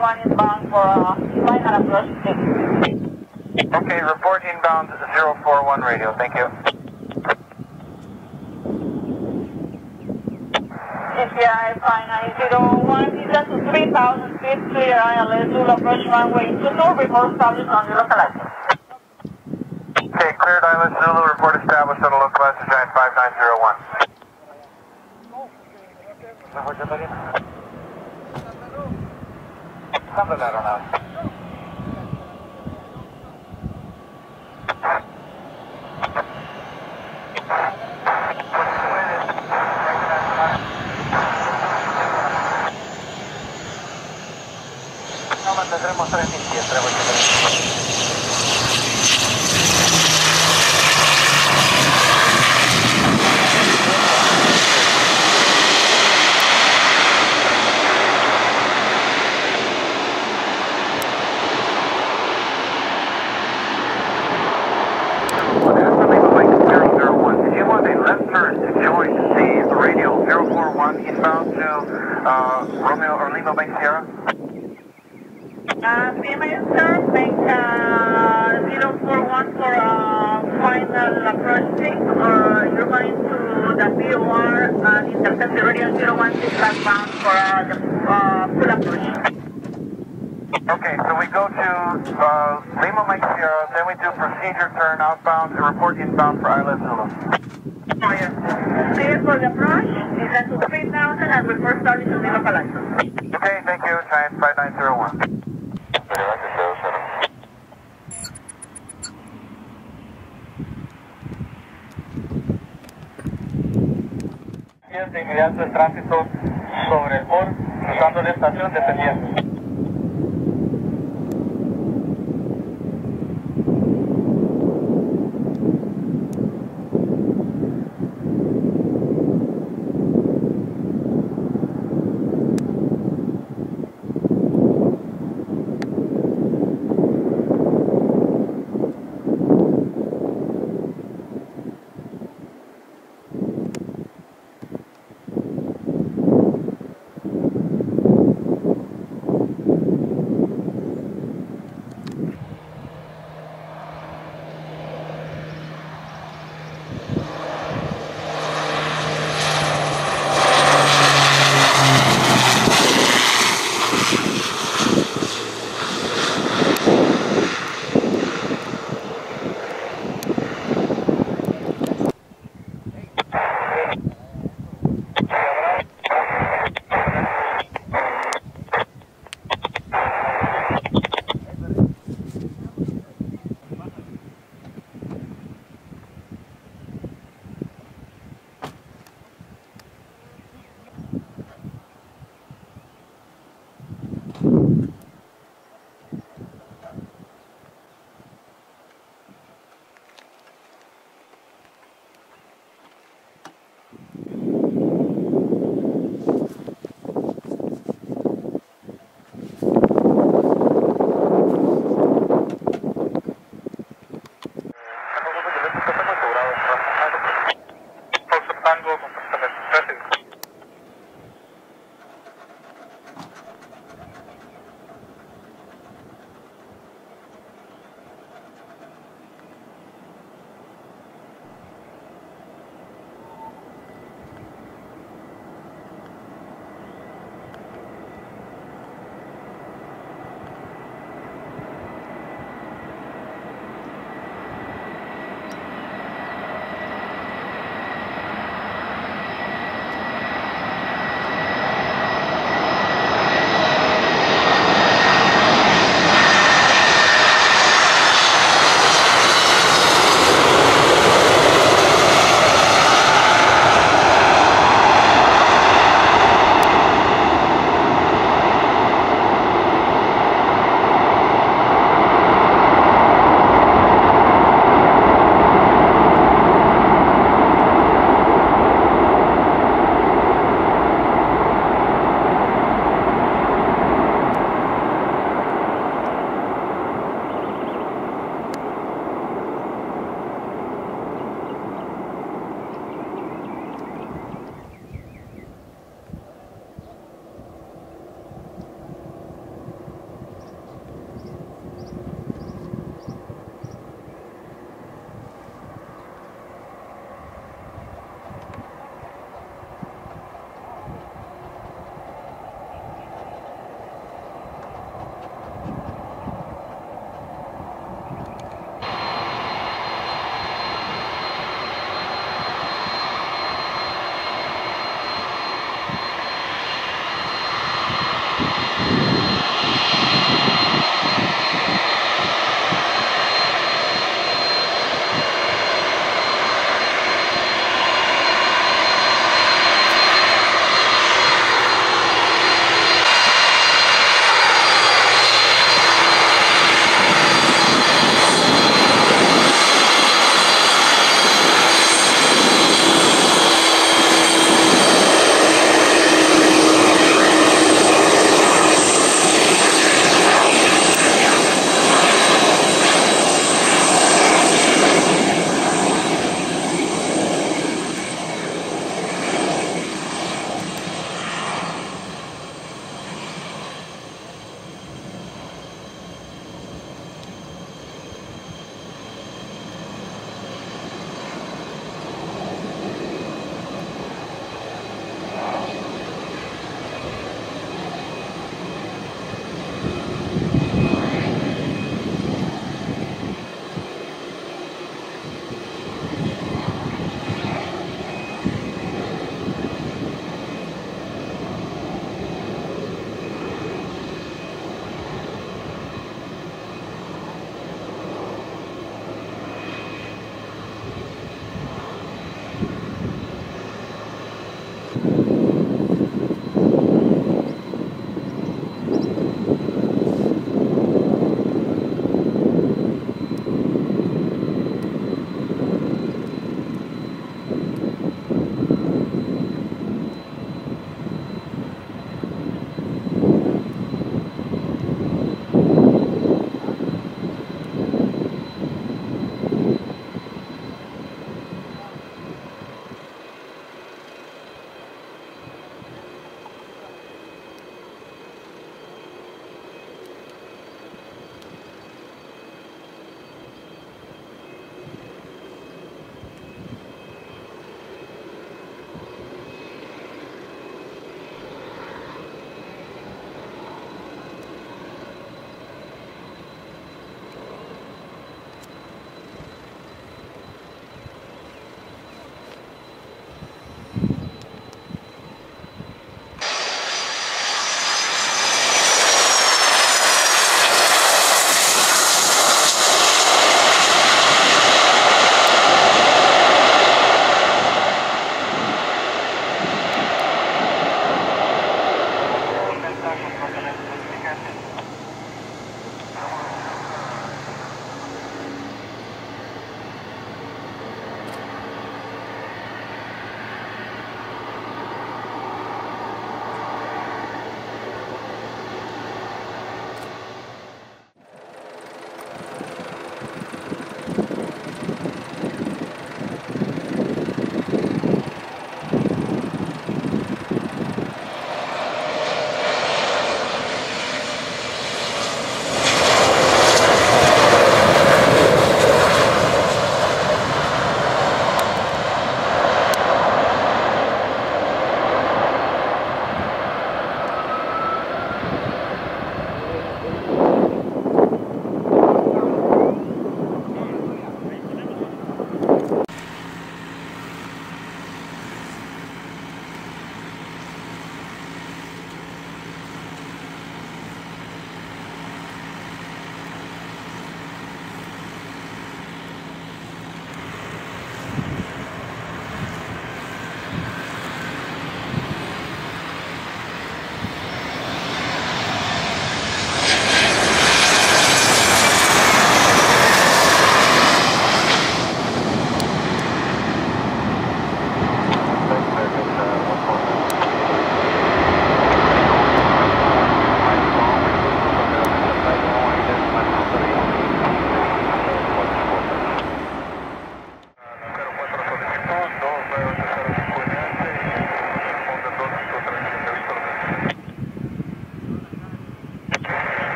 041 inbound for uh, final approach. Okay, report inbound 041 radio. Thank you. GCI fine 901, descend to 3,000 feet, clear ILS, Zulu approach runway 22, report established on the localizer. Okay, cleared ILS Zulu, report established on the localizer giant 5901. Alessandro Caronau. Tremo 3 indietro, voglio vedere. Procedure turn outbound and report inbound for ILS Zulu. Oh. Clear for the approach, descend to 3,000 and report starting to the localizer. Okay, thank you, Giant 5901. de inmediato el tránsito sobre el POR, usando la estación descendiente.